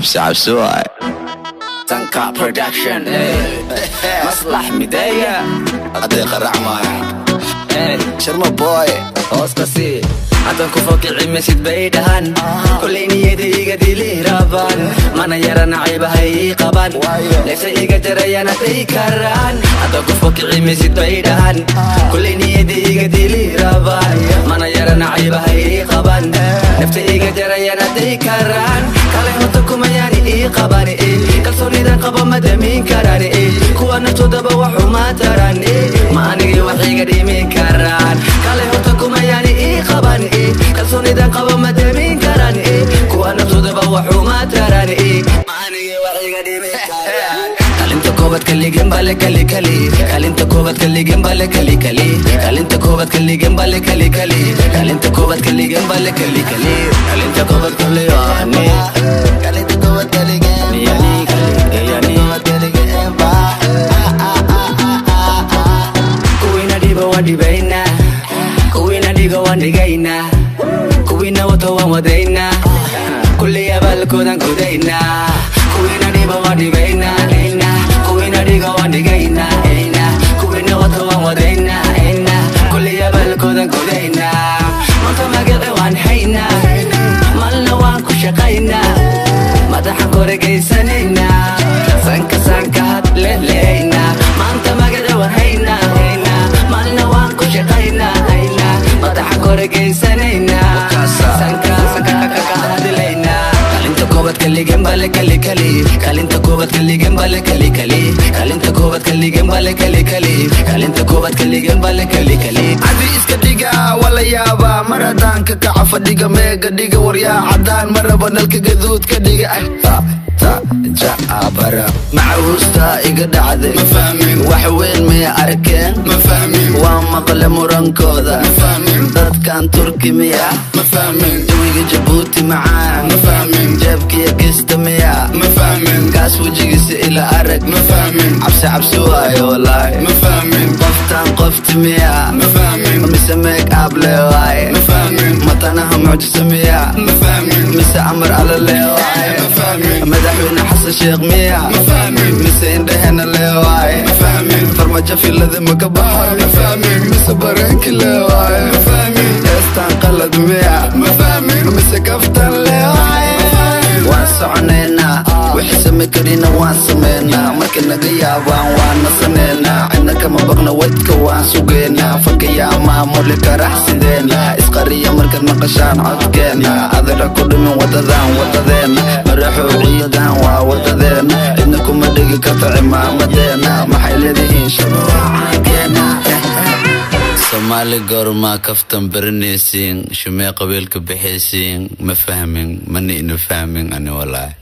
cabsi cabsi waay Tanka Production Maslax Mideya hadday qarac maayo Sharma boy hoos ka sii hadan ku fokici mesid bay dhahan kulay niyada iga dili rabaan mana yara nacaybahay ii qaban leegsa iga jarayana day karaan hadan ku fokici mesid bay dhahan kulay niyada iga dili rabaan mana yara nacaybahay ii qaban nafta iga jarayana day karaan kuma ayaan ii qaban kalsoonidan qabo ma damiin karaan kuwana toddoba waxumaa taran ma anigii wax iga dhig kalinta koobad kaligen bale kali kali kalinta koobad kali ani kalinta koobad kaligen yani yani kuwina dhiba waan dhibayna kuwina dhiga waan dhigayna kuwina wato waan wadayna kulli abaalkoodan gudayna kuwina dhiba waan dhibayna waan dhigayna kuwina wato waan wadayna kulli abaalkoodan gudayna maanta magace waan hayna malna waan ku shaqayna madaxan koregaysanayna sanka sanka had leleyna maanta magace waan hayna malna waan ku shaqayna madaxan koregaysanayna sanka adi iska dhiga wala yaaba mar haddaan ka kaca fadhiga meega dhiga waryaa caddaan maraba nalka gaduud ka dhiga ah ta ta jacabara macahuusta iga dhacday wax weyn may arkeen waa maqle murankooda dadkan turki miya jawiga jabuuti macaan jeebkiya gista miya kaas wejigiisa ila arag cabsi cabsi waayo fahmin. qoftan qofti miya mise meeg able fahmin. matanaha mucjisa miya Ma fahmin. mise amar fahmin. مدحونا حس الشيخ ميا مفاهمين مسين دهنا لواي مفاهمين فرمجة في لذي مكبار مفاهمين مس برين كلواي مفاهمين استان قلد ميا مفاهمين مس كفتن لواي واسع نينا وحس مكرينا واسع مينا مكنا غيابا وانا سنينا عنا كما بغنا ودك واسوقينا فكيا ما مولي كرح سيدينا اسقريا مركز مقشان عطينا هذا كل من وتذان وتذينا مرحو soomaali goormaa kaftan baranaysiin shumee qabiilka bixaysiin ma fahmin mana ina fahmin ani walaahi